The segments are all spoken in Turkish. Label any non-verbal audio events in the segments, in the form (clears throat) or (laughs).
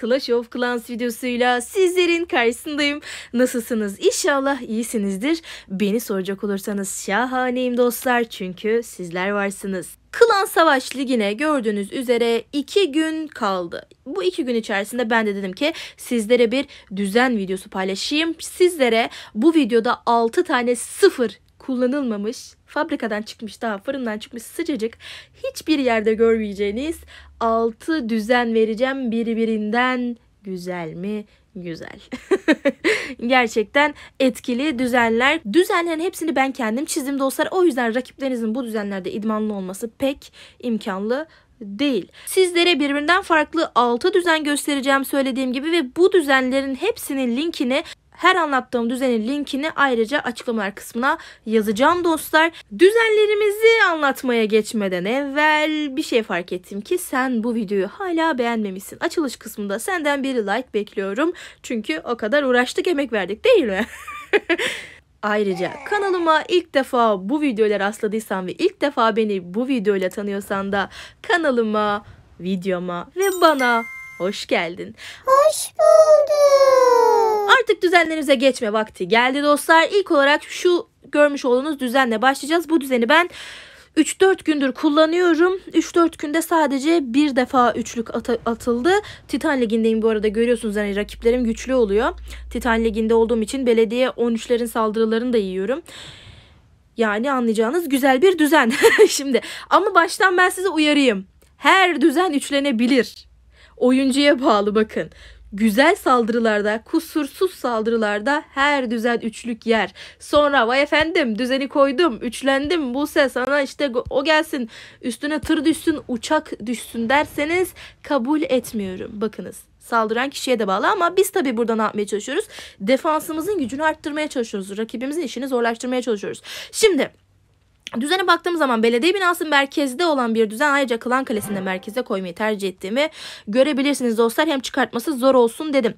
Clash of Clans videosuyla sizlerin karşısındayım. Nasılsınız? İnşallah iyisinizdir. Beni soracak olursanız şahaneyim dostlar çünkü sizler varsınız. Klan Savaş Ligi'ne gördüğünüz üzere 2 gün kaldı. Bu 2 gün içerisinde ben de dedim ki sizlere bir düzen videosu paylaşayım. Sizlere bu videoda 6 tane sıfır kullanılmamış, fabrikadan çıkmış daha fırından çıkmış sıcacık hiçbir yerde görmeyeceğiniz 6 düzen vereceğim birbirinden güzel mi? Güzel. (laughs) Gerçekten etkili düzenler. Düzenlerin hepsini ben kendim çizdim dostlar. O yüzden rakiplerinizin bu düzenlerde idmanlı olması pek imkanlı değil. Sizlere birbirinden farklı 6 düzen göstereceğim söylediğim gibi ve bu düzenlerin hepsinin linkini her anlattığım düzenin linkini ayrıca açıklamalar kısmına yazacağım dostlar. Düzenlerimizi anlatmaya geçmeden evvel bir şey fark ettim ki sen bu videoyu hala beğenmemişsin. Açılış kısmında senden bir like bekliyorum. Çünkü o kadar uğraştık emek verdik değil mi? (laughs) Ayrıca kanalıma ilk defa bu videoya rastladıysan ve ilk defa beni bu videoyla tanıyorsan da kanalıma, videoma ve bana hoş geldin. Hoş bulduk. Artık düzenlerinize geçme vakti geldi dostlar. İlk olarak şu görmüş olduğunuz düzenle başlayacağız. Bu düzeni ben 3-4 gündür kullanıyorum. 3-4 günde sadece bir defa üçlük at- atıldı. Titan Ligi'ndeyim bu arada görüyorsunuz hani rakiplerim güçlü oluyor. Titan Ligi'nde olduğum için belediye 13'lerin saldırılarını da yiyorum. Yani anlayacağınız güzel bir düzen. (laughs) Şimdi ama baştan ben size uyarayım. Her düzen üçlenebilir. Oyuncuya bağlı bakın. Güzel saldırılarda, kusursuz saldırılarda her düzen üçlük yer. Sonra vay efendim düzeni koydum, üçlendim. Buse sana işte o gelsin, üstüne tır düşsün, uçak düşsün derseniz kabul etmiyorum. Bakınız saldıran kişiye de bağlı ama biz tabii burada ne yapmaya çalışıyoruz? Defansımızın gücünü arttırmaya çalışıyoruz. Rakibimizin işini zorlaştırmaya çalışıyoruz. Şimdi Düzene baktığım zaman belediye binası merkezde olan bir düzen ayrıca Kılan Kalesi'nde merkeze koymayı tercih ettiğimi görebilirsiniz dostlar. Hem çıkartması zor olsun dedim.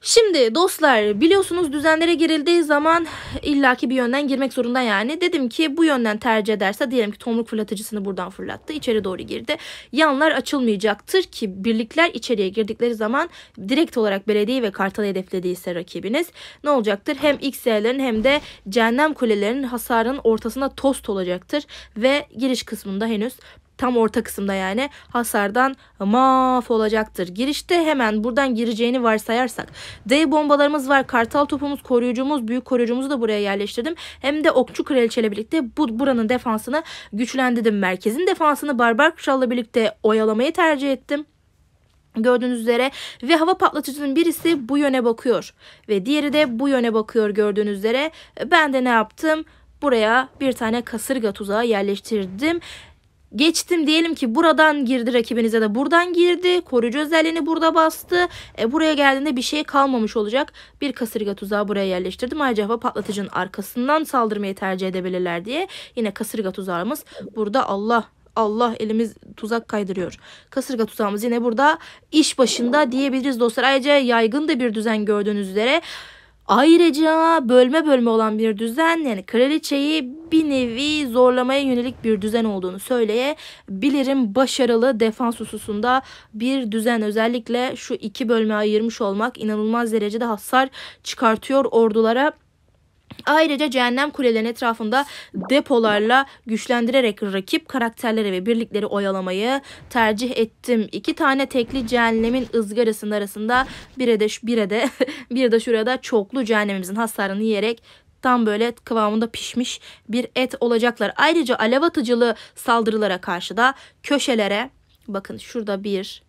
Şimdi dostlar biliyorsunuz düzenlere girildiği zaman illaki bir yönden girmek zorunda yani. Dedim ki bu yönden tercih ederse diyelim ki tomruk fırlatıcısını buradan fırlattı. içeri doğru girdi. Yanlar açılmayacaktır ki birlikler içeriye girdikleri zaman direkt olarak belediye ve kartal hedeflediyse rakibiniz ne olacaktır? Hem XL'lerin hem de cehennem kulelerinin hasarının ortasında tost olacaktır. Ve giriş kısmında henüz tam orta kısımda yani hasardan maf olacaktır. Girişte hemen buradan gireceğini varsayarsak D bombalarımız var. Kartal topumuz, koruyucumuz, büyük koruyucumuzu da buraya yerleştirdim. Hem de okçu kraliçeyle birlikte bu buranın defansını güçlendirdim. Merkezin defansını barbar kuşalla birlikte oyalamayı tercih ettim. Gördüğünüz üzere ve hava patlatıcının birisi bu yöne bakıyor ve diğeri de bu yöne bakıyor gördüğünüz üzere. Ben de ne yaptım? Buraya bir tane kasırga tuzağı yerleştirdim. Geçtim diyelim ki buradan girdi rakibinize de buradan girdi. Koruyucu özelliğini burada bastı. E, buraya geldiğinde bir şey kalmamış olacak. Bir kasırga tuzağı buraya yerleştirdim. Ayrıca hava patlatıcının arkasından saldırmayı tercih edebilirler diye. Yine kasırga tuzağımız burada Allah Allah elimiz tuzak kaydırıyor. Kasırga tuzağımız yine burada iş başında diyebiliriz dostlar. Ayrıca yaygın da bir düzen gördüğünüz üzere. Ayrıca bölme bölme olan bir düzen yani kraliçeyi bir nevi zorlamaya yönelik bir düzen olduğunu söyleyebilirim. Başarılı defans hususunda bir düzen özellikle şu iki bölme ayırmış olmak inanılmaz derecede hasar çıkartıyor ordulara. Ayrıca cehennem kulelerinin etrafında depolarla güçlendirerek rakip karakterleri ve birlikleri oyalamayı tercih ettim. İki tane tekli cehennemin ızgarasının arasında bir de bir de (laughs) bir de şurada çoklu cehennemimizin hasarını yiyerek tam böyle kıvamında pişmiş bir et olacaklar. Ayrıca alev atıcılı saldırılara karşı da köşelere bakın şurada bir,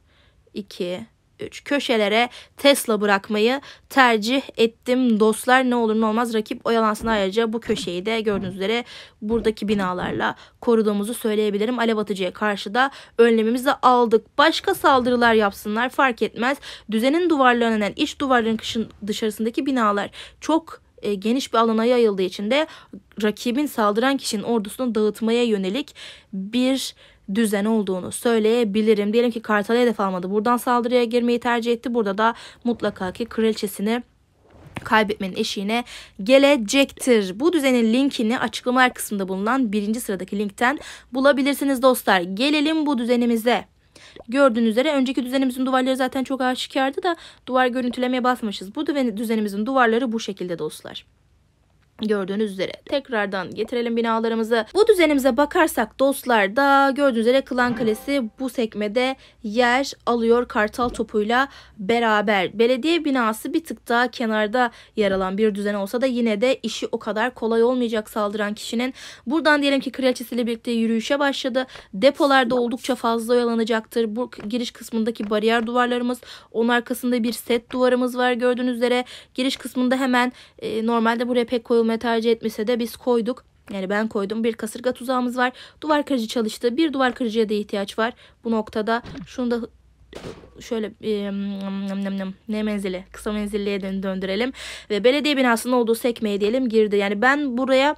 iki, 3 köşelere Tesla bırakmayı tercih ettim. Dostlar ne olur ne olmaz rakip oyalansın ayrıca bu köşeyi de gördüğünüz üzere buradaki binalarla koruduğumuzu söyleyebilirim. Alev atıcıya karşı da önlemimizi aldık. Başka saldırılar yapsınlar fark etmez. Düzenin duvarlarının iç duvarların kışın dışarısındaki binalar çok e, geniş bir alana yayıldığı için de rakibin saldıran kişinin ordusunu dağıtmaya yönelik bir düzen olduğunu söyleyebilirim. Diyelim ki Kartal hedef almadı. Buradan saldırıya girmeyi tercih etti. Burada da mutlaka ki kraliçesini kaybetmenin eşiğine gelecektir. Bu düzenin linkini açıklamalar kısmında bulunan birinci sıradaki linkten bulabilirsiniz dostlar. Gelelim bu düzenimize. Gördüğünüz üzere önceki düzenimizin duvarları zaten çok aşikardı da duvar görüntülemeye basmışız. Bu düzenimizin duvarları bu şekilde dostlar. Gördüğünüz üzere tekrardan getirelim binalarımızı. Bu düzenimize bakarsak dostlar da gördüğünüz üzere Klan Kalesi bu sekmede yer alıyor kartal topuyla beraber. Belediye binası bir tık daha kenarda yer alan bir düzen olsa da yine de işi o kadar kolay olmayacak saldıran kişinin. Buradan diyelim ki kraliçesiyle birlikte yürüyüşe başladı. Depolarda oldukça fazla oyalanacaktır. Bu giriş kısmındaki bariyer duvarlarımız. Onun arkasında bir set duvarımız var gördüğünüz üzere. Giriş kısmında hemen e, normalde buraya pek koyulmayan koymayı tercih etmese de biz koyduk. Yani ben koydum. Bir kasırga tuzağımız var. Duvar kırıcı çalıştı. Bir duvar kırıcıya da ihtiyaç var. Bu noktada şunu da şöyle e, ne menzili kısa menzilliye döndürelim ve belediye binasının olduğu sekmeye diyelim girdi. Yani ben buraya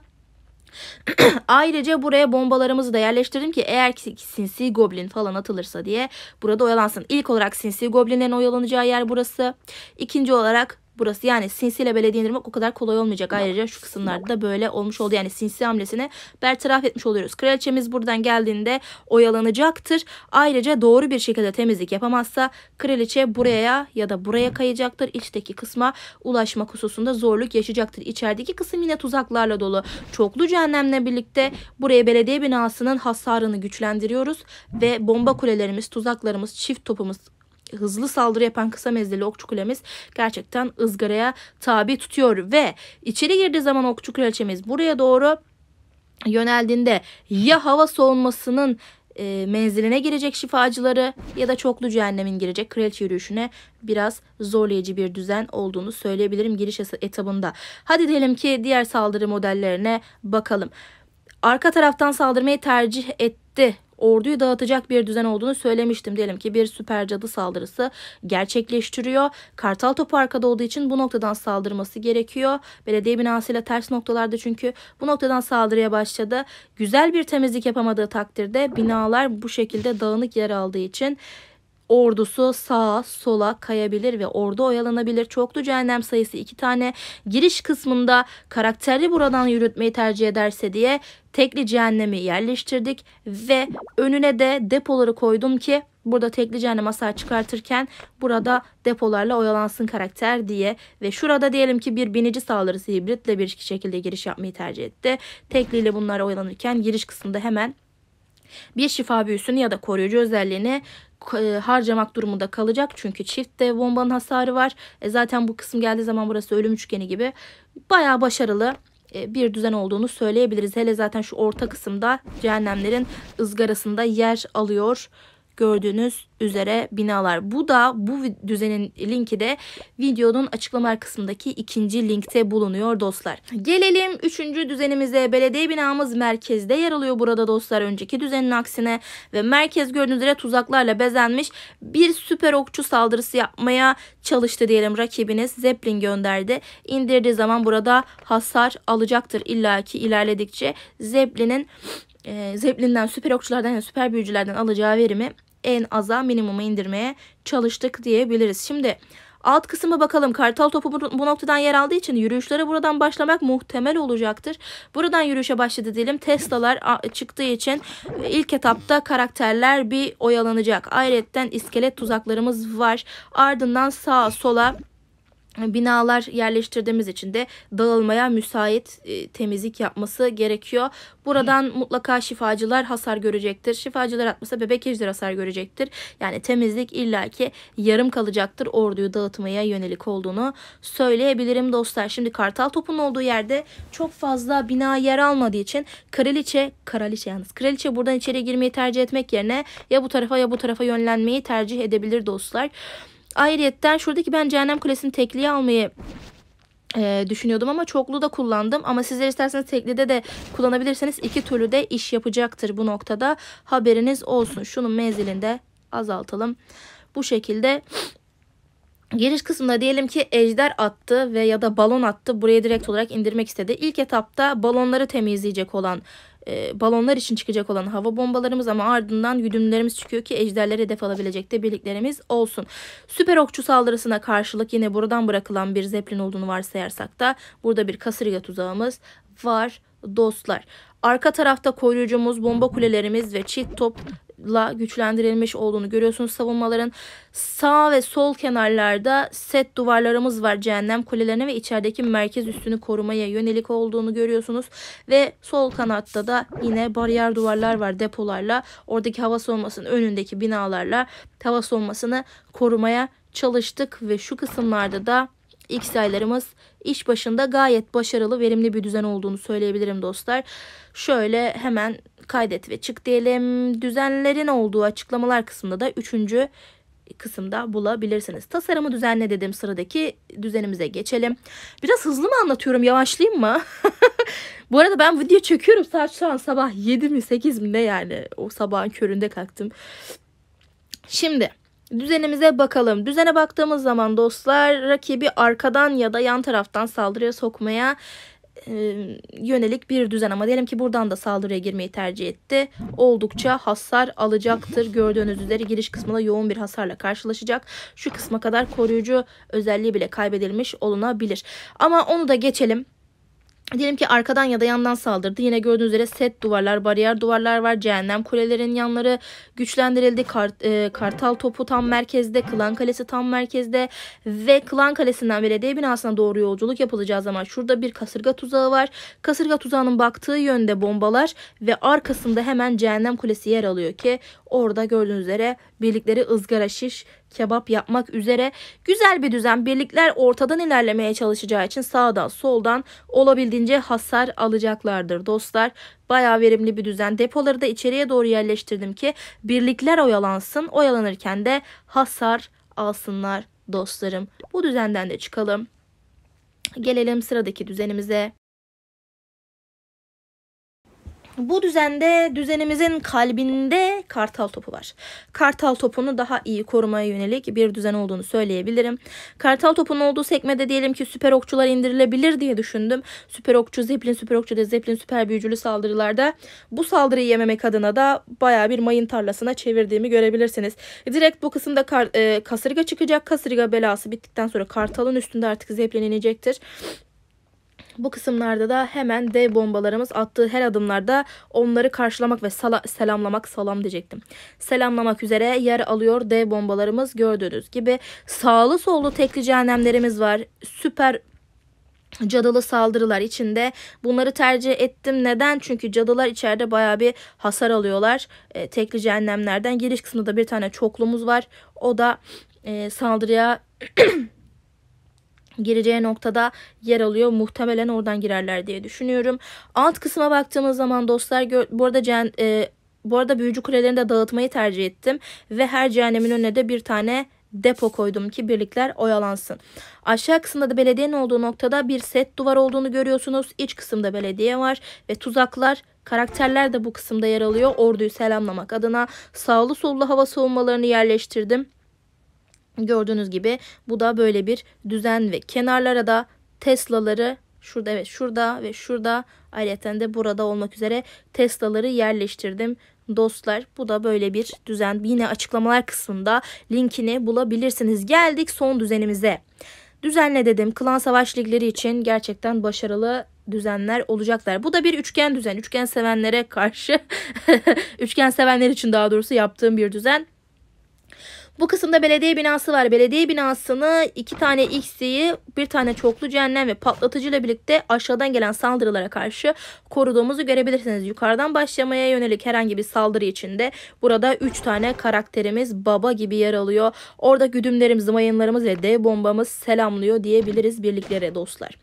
(clears throat) Ayrıca buraya bombalarımızı da yerleştirdim ki eğer ki sinsi goblin falan atılırsa diye burada oyalansın. İlk olarak sinsi goblinlerin oyalanacağı yer burası. İkinci olarak burası. Yani sinsiyle belediye indirmek o kadar kolay olmayacak. Ayrıca şu kısımlarda da böyle olmuş oldu. Yani sinsi hamlesini bertaraf etmiş oluyoruz. Kraliçemiz buradan geldiğinde oyalanacaktır. Ayrıca doğru bir şekilde temizlik yapamazsa kraliçe buraya ya da buraya kayacaktır. İçteki kısma ulaşmak hususunda zorluk yaşayacaktır. İçerideki kısım yine tuzaklarla dolu. Çoklu cehennemle birlikte buraya belediye binasının hasarını güçlendiriyoruz ve bomba kulelerimiz, tuzaklarımız, çift topumuz hızlı saldırı yapan kısa menzilli okçu kulemiz gerçekten ızgaraya tabi tutuyor ve içeri girdiği zaman okçu kraliçemiz buraya doğru yöneldiğinde ya hava soğunmasının e, menziline girecek şifacıları ya da çoklu cehennemin girecek kraliçe yürüyüşüne biraz zorlayıcı bir düzen olduğunu söyleyebilirim giriş etabında. Hadi diyelim ki diğer saldırı modellerine bakalım. Arka taraftan saldırmayı tercih etti orduyu dağıtacak bir düzen olduğunu söylemiştim. Diyelim ki bir süper cadı saldırısı gerçekleştiriyor. Kartal topu arkada olduğu için bu noktadan saldırması gerekiyor. Belediye binasıyla ters noktalarda çünkü bu noktadan saldırıya başladı. Güzel bir temizlik yapamadığı takdirde binalar bu şekilde dağınık yer aldığı için ordusu sağa sola kayabilir ve ordu oyalanabilir. Çoklu cehennem sayısı iki tane. Giriş kısmında karakterli buradan yürütmeyi tercih ederse diye tekli cehennemi yerleştirdik ve önüne de depoları koydum ki burada tekli cehennem hasar çıkartırken burada depolarla oyalansın karakter diye ve şurada diyelim ki bir binici saldırısı hibritle bir şekilde giriş yapmayı tercih etti. Tekliyle bunlar oyalanırken giriş kısmında hemen bir şifa büyüsünü ya da koruyucu özelliğini e, harcamak durumunda kalacak. Çünkü çift de bombanın hasarı var. E zaten bu kısım geldiği zaman burası ölüm üçgeni gibi. Bayağı başarılı e, bir düzen olduğunu söyleyebiliriz. Hele zaten şu orta kısımda cehennemlerin ızgarasında yer alıyor gördüğünüz üzere binalar. Bu da bu düzenin linki de videonun açıklama kısmındaki ikinci linkte bulunuyor dostlar. Gelelim üçüncü düzenimize. Belediye binamız merkezde yer alıyor burada dostlar. Önceki düzenin aksine ve merkez gördüğünüz üzere tuzaklarla bezenmiş bir süper okçu saldırısı yapmaya çalıştı diyelim rakibiniz. Zeppelin gönderdi. İndirdiği zaman burada hasar alacaktır illaki ilerledikçe. Zeppelin'in e, Zeppelin'den süper okçulardan ya süper büyücülerden alacağı verimi en aza minimuma indirmeye çalıştık diyebiliriz. Şimdi alt kısma bakalım. Kartal topu bu noktadan yer aldığı için yürüyüşlere buradan başlamak muhtemel olacaktır. Buradan yürüyüşe başladı diyelim. Tesla'lar çıktığı için ilk etapta karakterler bir oyalanacak. Ayrıca iskelet tuzaklarımız var. Ardından sağa sola binalar yerleştirdiğimiz için de dağılmaya müsait e, temizlik yapması gerekiyor. Buradan mutlaka şifacılar hasar görecektir. Şifacılar atmasa bebek ejder hasar görecektir. Yani temizlik illaki yarım kalacaktır. Orduyu dağıtmaya yönelik olduğunu söyleyebilirim dostlar. Şimdi kartal topunun olduğu yerde çok fazla bina yer almadığı için kraliçe, kraliçe yalnız kraliçe buradan içeri girmeyi tercih etmek yerine ya bu tarafa ya bu tarafa yönlenmeyi tercih edebilir dostlar. Ayrıyetten şuradaki ben cehennem kulesini tekliğe almayı e, düşünüyordum ama çoklu da kullandım. Ama sizler isterseniz teklide de kullanabilirseniz iki türlü de iş yapacaktır bu noktada. Haberiniz olsun. Şunun menzilinde azaltalım. Bu şekilde Giriş kısmında diyelim ki ejder attı ve ya da balon attı. Buraya direkt olarak indirmek istedi. İlk etapta balonları temizleyecek olan e, balonlar için çıkacak olan hava bombalarımız ama ardından güdümlerimiz çıkıyor ki ejderleri hedef alabilecek de birliklerimiz olsun. Süper okçu saldırısına karşılık yine buradan bırakılan bir zeplin olduğunu varsayarsak da burada bir kasırga tuzağımız var dostlar. Arka tarafta koruyucumuz, bomba kulelerimiz ve çift top la güçlendirilmiş olduğunu görüyorsunuz savunmaların. Sağ ve sol kenarlarda set duvarlarımız var cehennem kulelerine ve içerideki merkez üstünü korumaya yönelik olduğunu görüyorsunuz. Ve sol kanatta da yine bariyer duvarlar var depolarla. Oradaki hava soğumasının önündeki binalarla hava soğumasını korumaya çalıştık ve şu kısımlarda da X yaylarımız iş başında gayet başarılı, verimli bir düzen olduğunu söyleyebilirim dostlar. Şöyle hemen kaydet ve çık diyelim. Düzenlerin olduğu açıklamalar kısmında da üçüncü kısımda bulabilirsiniz. Tasarımı düzenle dedim sıradaki düzenimize geçelim. Biraz hızlı mı anlatıyorum yavaşlayayım mı? (laughs) Bu arada ben video çekiyorum saat şu an sabah 7 mi 8 mi ne yani o sabahın köründe kalktım. Şimdi Düzenimize bakalım. Düzene baktığımız zaman dostlar rakibi arkadan ya da yan taraftan saldırıya sokmaya e, yönelik bir düzen ama diyelim ki buradan da saldırıya girmeyi tercih etti. Oldukça hasar alacaktır. Gördüğünüz üzere giriş kısmında yoğun bir hasarla karşılaşacak. Şu kısma kadar koruyucu özelliği bile kaybedilmiş olunabilir. Ama onu da geçelim. Diyelim ki arkadan ya da yandan saldırdı. Yine gördüğünüz üzere set duvarlar, bariyer duvarlar var. Cehennem kulelerin yanları güçlendirildi. Kart, e, Kartal topu tam merkezde. Klan Kalesi tam merkezde. Ve Klan Kalesi'nden belediye binasına doğru yolculuk yapılacağı zaman şurada bir kasırga tuzağı var. Kasırga tuzağının baktığı yönde bombalar ve arkasında hemen Cehennem Kulesi yer alıyor ki orada gördüğünüz üzere birlikleri ızgara şiş kebap yapmak üzere güzel bir düzen. Birlikler ortadan ilerlemeye çalışacağı için sağdan soldan olabildiğince hasar alacaklardır dostlar. Bayağı verimli bir düzen. Depoları da içeriye doğru yerleştirdim ki birlikler oyalansın. Oyalanırken de hasar alsınlar dostlarım. Bu düzenden de çıkalım. Gelelim sıradaki düzenimize. Bu düzende düzenimizin kalbinde kartal topu var. Kartal topunu daha iyi korumaya yönelik bir düzen olduğunu söyleyebilirim. Kartal topunun olduğu sekmede diyelim ki süper okçular indirilebilir diye düşündüm. Süper okçu, zeplin, süper okçu da zeplin süper büyücülü saldırılarda bu saldırıyı yememek adına da baya bir mayın tarlasına çevirdiğimi görebilirsiniz. Direkt bu kısımda kar, e, kasırga çıkacak. Kasırga belası bittikten sonra kartalın üstünde artık zeplin inecektir. Bu kısımlarda da hemen dev bombalarımız attığı her adımlarda onları karşılamak ve sala, selamlamak salam diyecektim. Selamlamak üzere yer alıyor dev bombalarımız gördüğünüz gibi. Sağlı sollu tekli cehennemlerimiz var. Süper cadılı saldırılar içinde bunları tercih ettim. Neden? Çünkü cadılar içeride baya bir hasar alıyorlar. E, tekli cehennemlerden giriş kısmında bir tane çoklumuz var. O da e, saldırıya (clears throat) gireceği noktada yer alıyor. Muhtemelen oradan girerler diye düşünüyorum. Alt kısma baktığımız zaman dostlar bu arada cen, e, bu arada büyücü kulelerini de dağıtmayı tercih ettim ve her cehennemin önüne de bir tane depo koydum ki birlikler oyalansın. Aşağı kısımda da belediyenin olduğu noktada bir set duvar olduğunu görüyorsunuz. İç kısımda belediye var ve tuzaklar karakterler de bu kısımda yer alıyor. Orduyu selamlamak adına sağlı sollu hava savunmalarını yerleştirdim. Gördüğünüz gibi bu da böyle bir düzen ve kenarlara da Tesla'ları şurada evet şurada ve şurada ayrıca de burada olmak üzere Tesla'ları yerleştirdim dostlar. Bu da böyle bir düzen. Yine açıklamalar kısmında linkini bulabilirsiniz. Geldik son düzenimize. Düzenle dedim. Klan savaş ligleri için gerçekten başarılı düzenler olacaklar. Bu da bir üçgen düzen. Üçgen sevenlere karşı (laughs) üçgen sevenler için daha doğrusu yaptığım bir düzen. Bu kısımda belediye binası var. Belediye binasını iki tane X'yi bir tane çoklu cehennem ve patlatıcı ile birlikte aşağıdan gelen saldırılara karşı koruduğumuzu görebilirsiniz. Yukarıdan başlamaya yönelik herhangi bir saldırı içinde burada 3 tane karakterimiz baba gibi yer alıyor. Orada güdümlerimiz, mayınlarımız ve dev bombamız selamlıyor diyebiliriz birliklere dostlar.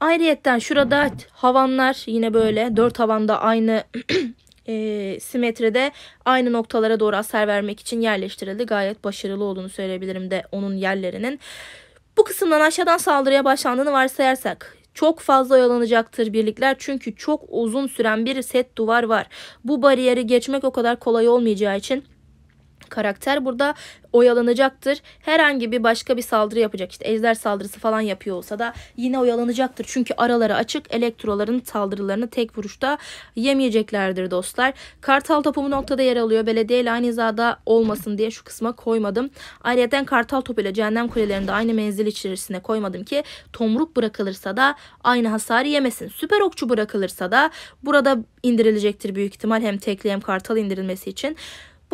Ayrıyetten şurada havanlar yine böyle dört havanda aynı (clears throat) e, simetride aynı noktalara doğru hasar vermek için yerleştirildi. Gayet başarılı olduğunu söyleyebilirim de onun yerlerinin. Bu kısımdan aşağıdan saldırıya başlandığını varsayarsak çok fazla oyalanacaktır birlikler çünkü çok uzun süren bir set duvar var. Bu bariyeri geçmek o kadar kolay olmayacağı için karakter burada oyalanacaktır. Herhangi bir başka bir saldırı yapacak. İşte ejder saldırısı falan yapıyor olsa da yine oyalanacaktır. Çünkü araları açık. Elektroların saldırılarını tek vuruşta yemeyeceklerdir dostlar. Kartal topu bu noktada yer alıyor. Belediye ile aynı hizada olmasın diye şu kısma koymadım. Ayrıca kartal topu ile cehennem kulelerinde aynı menzil içerisine koymadım ki tomruk bırakılırsa da aynı hasarı yemesin. Süper okçu bırakılırsa da burada indirilecektir büyük ihtimal hem tekli hem kartal indirilmesi için.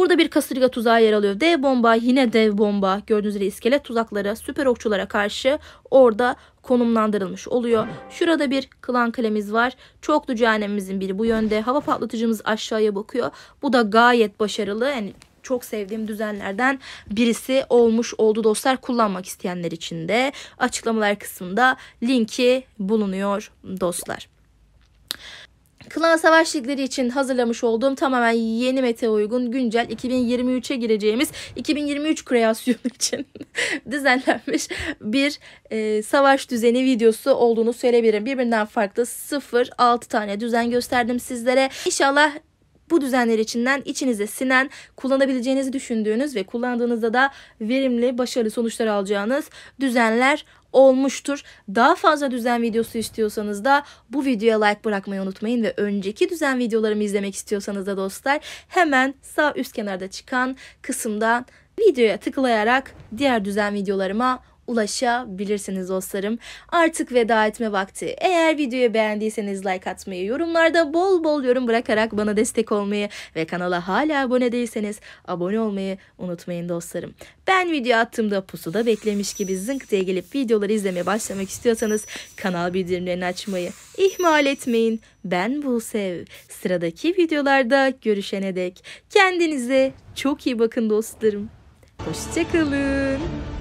Burada bir kasırga tuzağı yer alıyor. Dev bomba yine dev bomba. Gördüğünüz gibi iskelet tuzakları süper okçulara karşı orada konumlandırılmış oluyor. Şurada bir klan kalemiz var. Çoklu cehennemimizin biri bu yönde. Hava patlatıcımız aşağıya bakıyor. Bu da gayet başarılı. Yani çok sevdiğim düzenlerden birisi olmuş oldu dostlar. Kullanmak isteyenler için de açıklamalar kısmında linki bulunuyor dostlar. Klan Savaş Ligleri için hazırlamış olduğum tamamen yeni mete uygun güncel 2023'e gireceğimiz 2023 kreasyonu (laughs) için düzenlenmiş bir e, savaş düzeni videosu olduğunu söyleyebilirim. Birbirinden farklı 0-6 tane düzen gösterdim sizlere. İnşallah bu düzenler içinden içinize sinen, kullanabileceğinizi düşündüğünüz ve kullandığınızda da verimli, başarılı sonuçlar alacağınız düzenler olmuştur. Daha fazla düzen videosu istiyorsanız da bu videoya like bırakmayı unutmayın ve önceki düzen videolarımı izlemek istiyorsanız da dostlar hemen sağ üst kenarda çıkan kısımdan videoya tıklayarak diğer düzen videolarıma ulaşabilirsiniz dostlarım. Artık veda etme vakti. Eğer videoyu beğendiyseniz like atmayı, yorumlarda bol bol yorum bırakarak bana destek olmayı ve kanala hala abone değilseniz abone olmayı unutmayın dostlarım. Ben video attığımda pusuda beklemiş gibi zınk diye gelip videoları izlemeye başlamak istiyorsanız kanal bildirimlerini açmayı ihmal etmeyin. Ben Busev. Sıradaki videolarda görüşene dek kendinize çok iyi bakın dostlarım. Hoşçakalın.